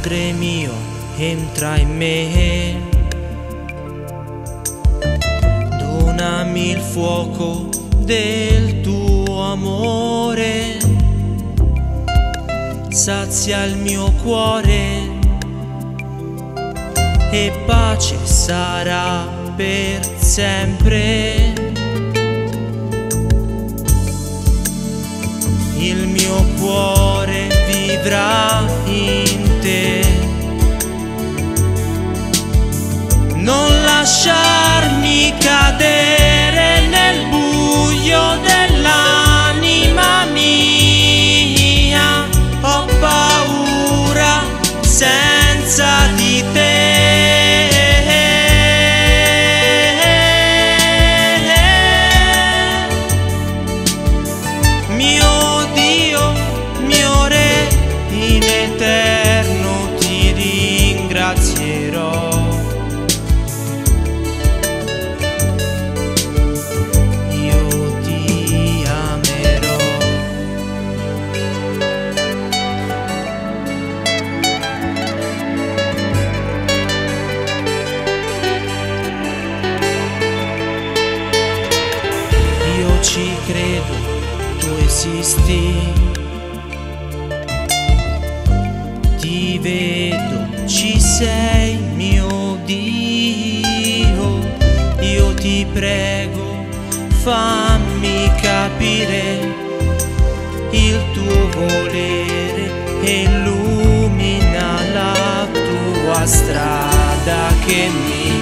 Padre mio, entra in me, donami il fuoco del tuo amore, sazia il mio cuore e pace sarà per sempre. Il mio cuore vivrà in te. Non lasciarmi cadere esisti. Ti vedo, ci sei mio Dio. Io ti prego, fammi capire il tuo volere e illumina la tua strada che mi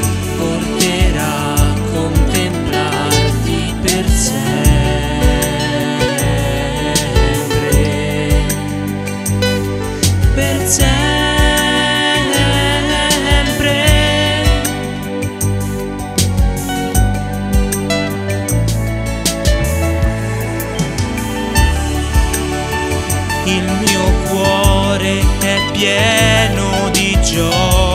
il mio cuore è pieno di gioia.